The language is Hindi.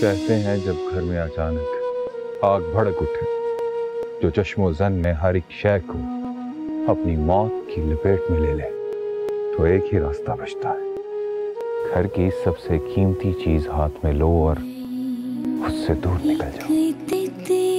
कहते हैं जब घर में अचानक आग भड़क उठे? जो चश्मो जन में हर एक शय को अपनी मौत की लपेट में ले ले तो एक ही रास्ता बचता है। घर की सबसे कीमती चीज़ हाथ में लो और उससे दूर निकल जाओ।